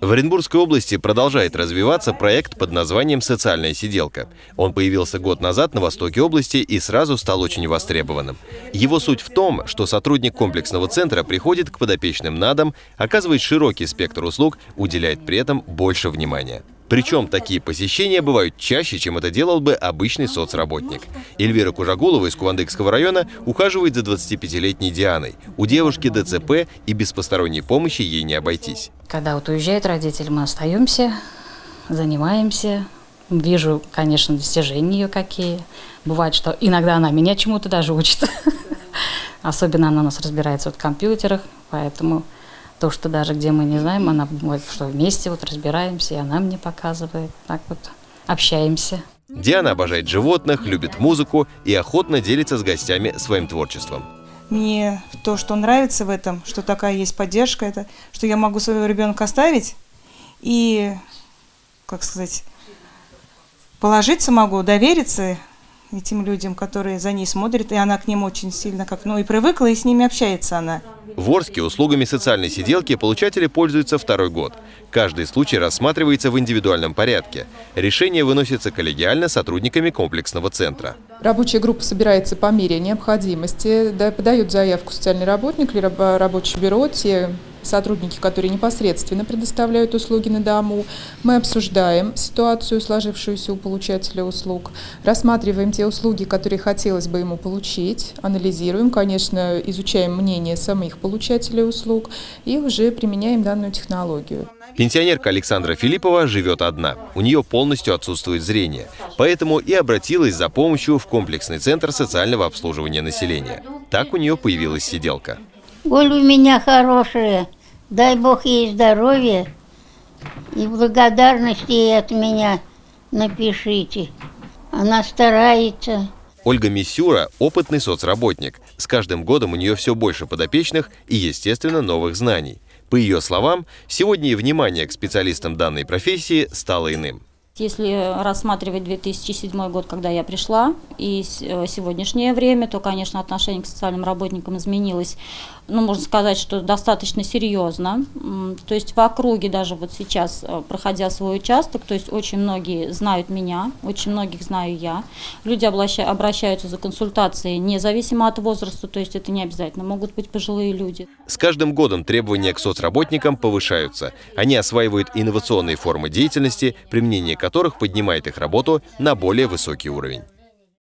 В Оренбургской области продолжает развиваться проект под названием «Социальная сиделка». Он появился год назад на востоке области и сразу стал очень востребованным. Его суть в том, что сотрудник комплексного центра приходит к подопечным на дом, оказывает широкий спектр услуг, уделяет при этом больше внимания. Причем такие посещения бывают чаще, чем это делал бы обычный соцработник. Эльвира Кужагулова из Кувандыкского района ухаживает за 25-летней Дианой. У девушки ДЦП и без посторонней помощи ей не обойтись. Когда вот уезжают родители, мы остаемся, занимаемся. Вижу, конечно, достижения ее какие. Бывает, что иногда она меня чему-то даже учит. Особенно она у нас разбирается в компьютерах, поэтому то, что даже где мы не знаем, она бывает, что вместе вот разбираемся, и она мне показывает, так вот общаемся. Диана обожает животных, любит музыку и охотно делится с гостями своим творчеством. Мне то, что нравится в этом, что такая есть поддержка, это что я могу своего ребенка оставить и, как сказать, положиться могу, довериться этим людям, которые за ней смотрят, и она к ним очень сильно как, ну и привыкла, и с ними общается она. В Орске услугами социальной сиделки получатели пользуются второй год. Каждый случай рассматривается в индивидуальном порядке. Решение выносится коллегиально сотрудниками комплексного центра. Рабочая группа собирается по мере необходимости, подают заявку социальный работник или рабочее бюро, те сотрудники, которые непосредственно предоставляют услуги на дому. Мы обсуждаем ситуацию, сложившуюся у получателя услуг, рассматриваем те услуги, которые хотелось бы ему получить, анализируем, конечно, изучаем мнение самих получателей услуг и уже применяем данную технологию. Пенсионерка Александра Филиппова живет одна. У нее полностью отсутствует зрение. Поэтому и обратилась за помощью в комплексный центр социального обслуживания населения. Так у нее появилась сиделка. Голь у меня хорошая. Дай Бог ей здоровья и благодарности от меня напишите. Она старается. Ольга Мисюра – опытный соцработник. С каждым годом у нее все больше подопечных и, естественно, новых знаний. По ее словам, сегодня и внимание к специалистам данной профессии стало иным. Если рассматривать 2007 год, когда я пришла, и э, сегодняшнее время, то, конечно, отношение к социальным работникам изменилось, ну, можно сказать, что достаточно серьезно. То есть в округе даже вот сейчас, э, проходя свой участок, то есть очень многие знают меня, очень многих знаю я. Люди обращаются за консультацией независимо от возраста, то есть это не обязательно, могут быть пожилые люди. С каждым годом требования к соцработникам повышаются. Они осваивают инновационные формы деятельности, применение которых поднимает их работу на более высокий уровень.